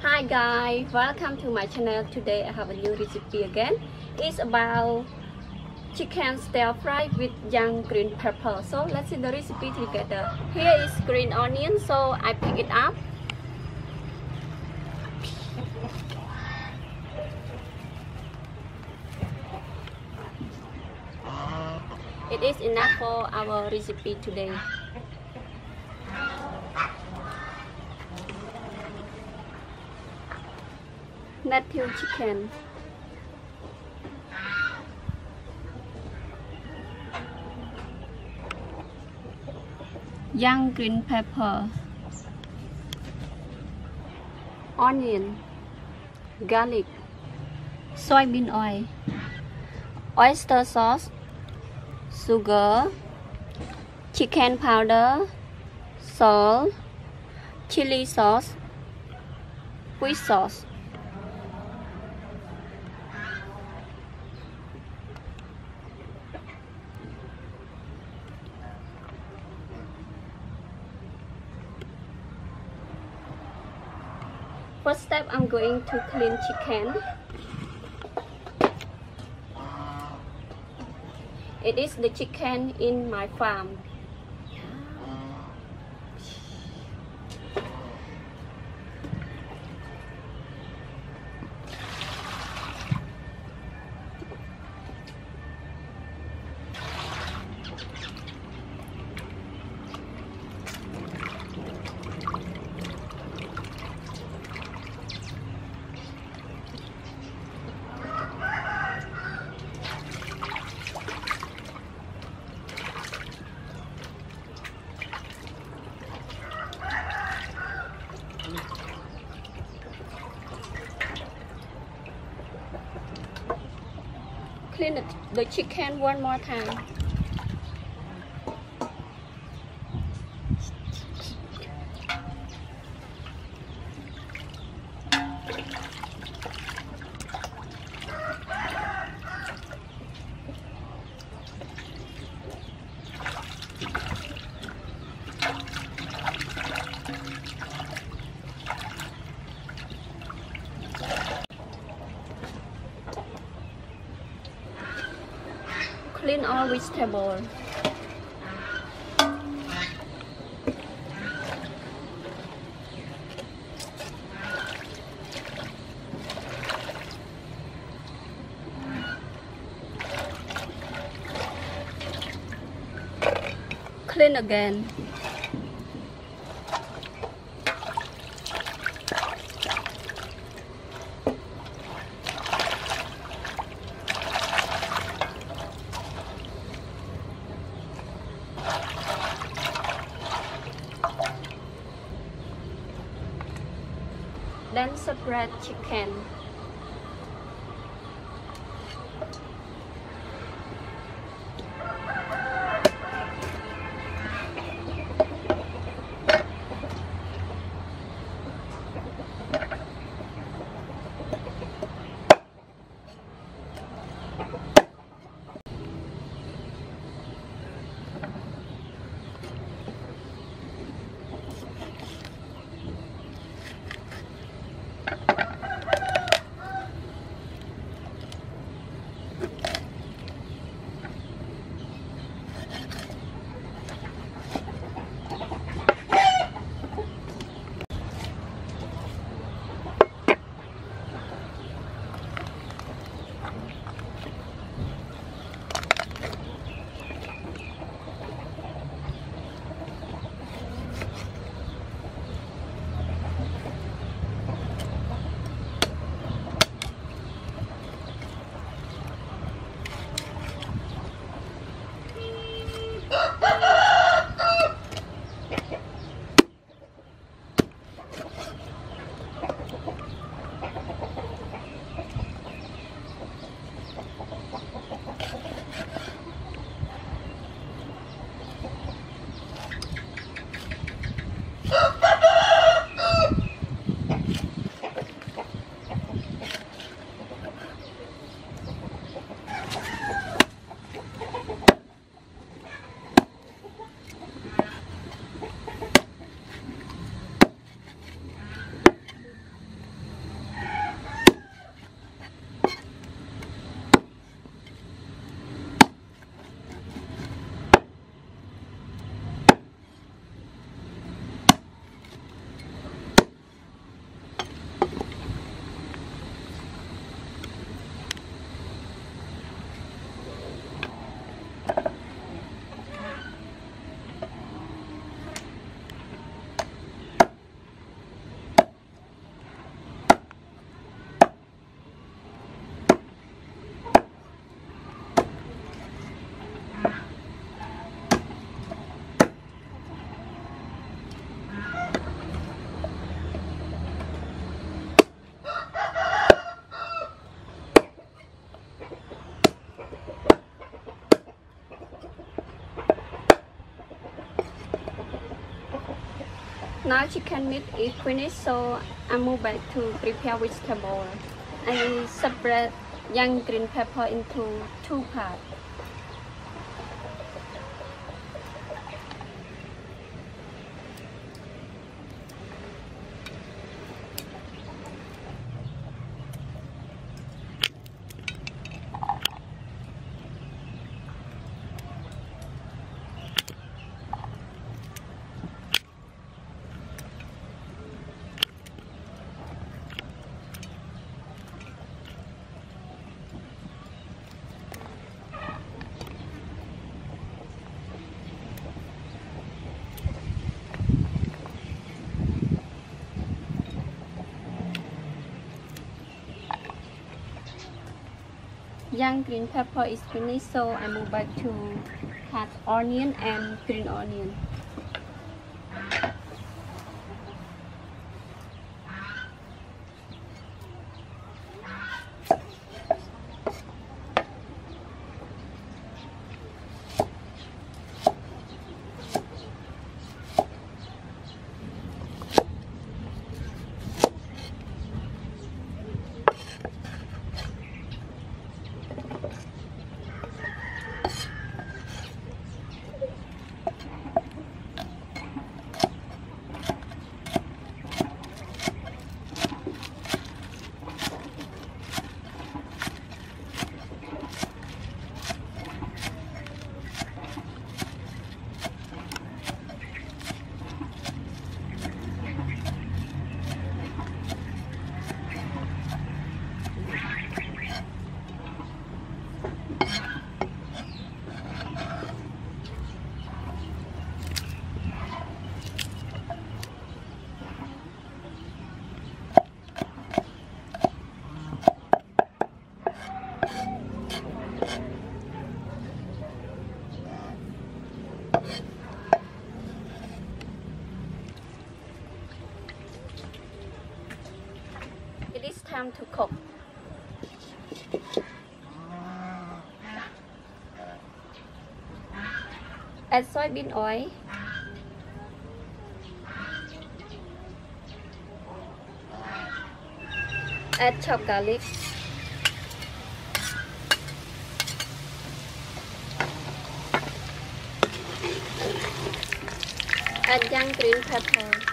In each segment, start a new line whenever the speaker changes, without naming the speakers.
Hi guys, welcome to my channel. Today I have a new recipe again. It's about chicken stir fry with young green pepper. So let's see the recipe together. Here is green onion, so I pick it up. It is enough for our recipe today. Native chicken. Young green pepper. Onion. Garlic. Soybean oil. Oyster sauce. Sugar. Chicken powder. Salt. Chili sauce. Fish sauce First step, I'm going to clean chicken. It is the chicken in my farm. Clean the, the chicken one more time. Clean all vegetable. Clean again. Then separate chicken now chicken meat is finished so I move back to prepare vegetable. I separate young green pepper into two parts young green pepper is finished so I move back to cut onion and green onion time to cook. Add soybean oil. Add chopped garlic. Add young green pepper.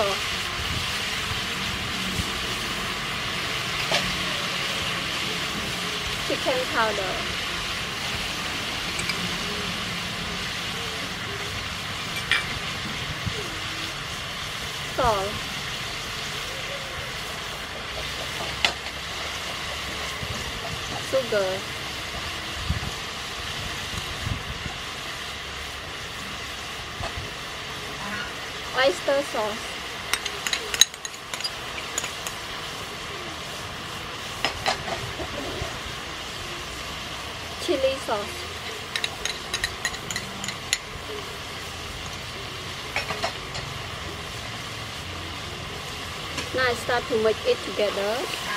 Sauce. chicken powder. Salt. Sugar. Oyster sauce. Chili sauce. Now I start to make it together.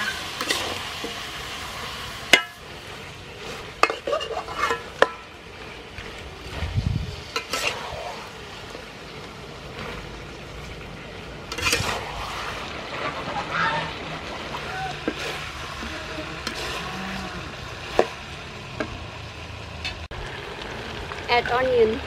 add onion.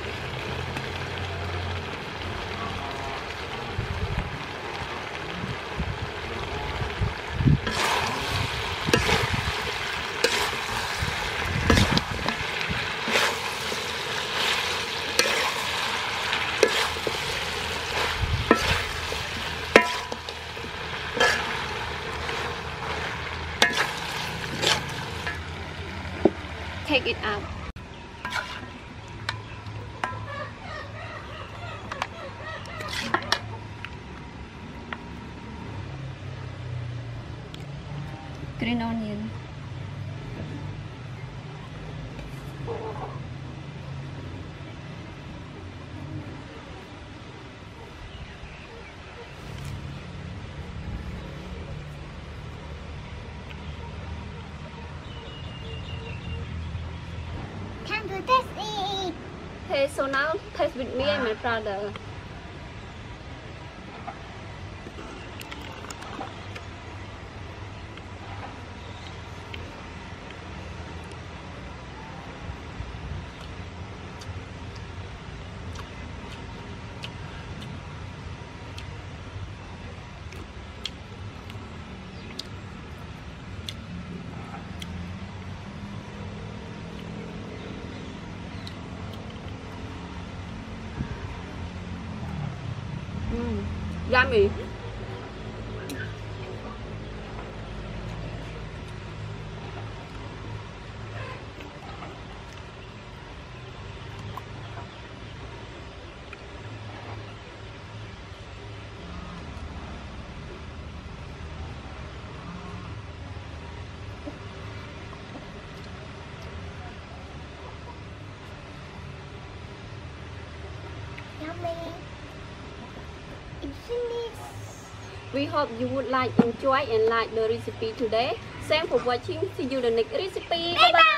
take it out. Green onion.
Time to test it.
Okay, so now test with me and my brother.
鸭米。
We hope you would like enjoy and like the recipe today. Thanks for watching. See you the next recipe. Bye bye.